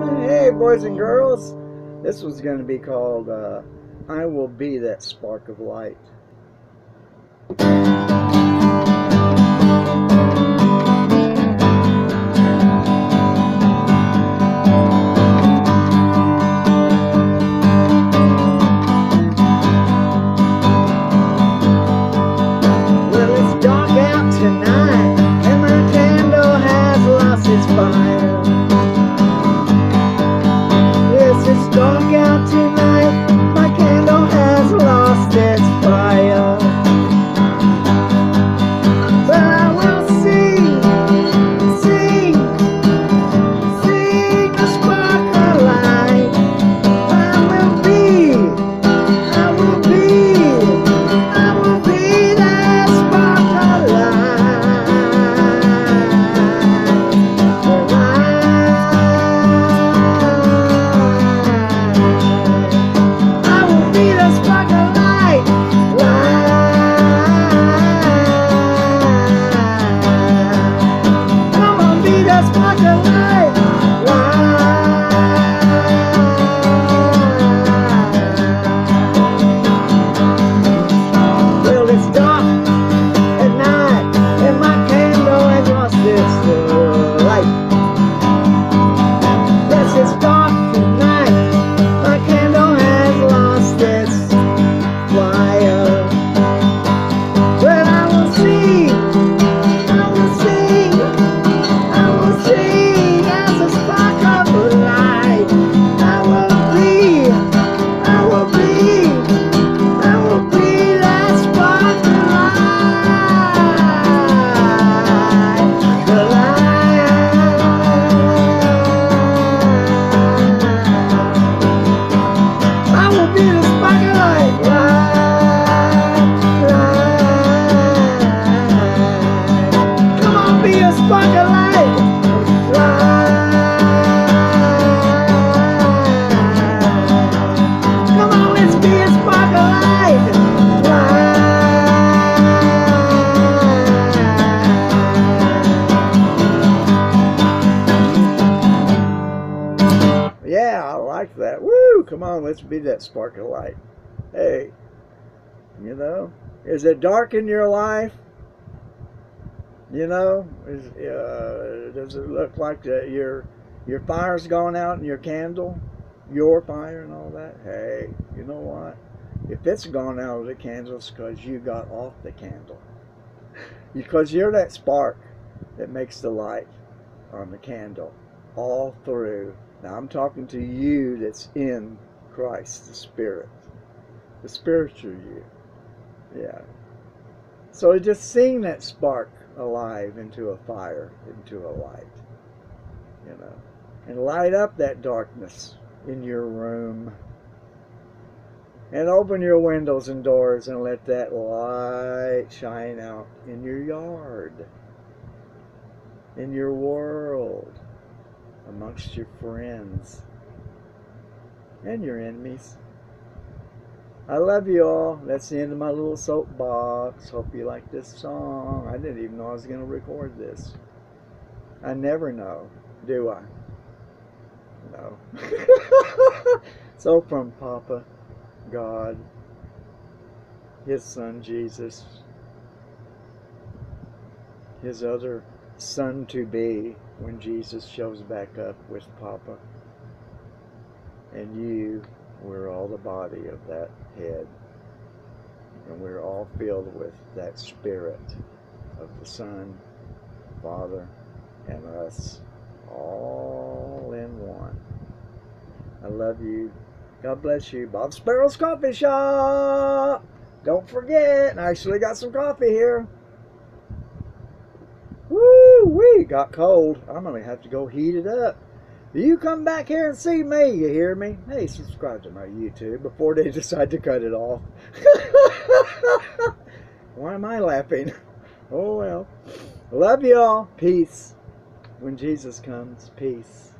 Hey, boys and girls. This was going to be called uh, I Will Be That Spark of Light. Come on, let's be that spark of light. Hey, you know, is it dark in your life? You know, is, uh, does it look like that your your fire's gone out in your candle? your fire and all that, hey, you know what? If it's gone out of the candle, it's because you got off the candle. Because you're that spark that makes the light on the candle all through. Now I'm talking to you that's in Christ, the Spirit, the spiritual you. Yeah. So just seeing that spark alive into a fire, into a light, you know, and light up that darkness in your room. And open your windows and doors and let that light shine out in your yard, in your world, amongst your friends and your enemies. I love you all. That's the end of my little soapbox. Hope you like this song. I didn't even know I was going to record this. I never know, do I? No. so from Papa, God, His Son Jesus, His other Son to be when Jesus shows back up with Papa, and you, we're all the body of that head, and we're all filled with that Spirit of the Son, Father, and us all in one. I love you. God bless you. Bob Sparrow's Coffee Shop. Don't forget, I actually got some coffee here. Woo wee, got cold. I'm gonna have to go heat it up. You come back here and see me, you hear me? Hey, subscribe to my YouTube before they decide to cut it off. Why am I laughing? Oh well. Love y'all. Peace. When Jesus comes, peace.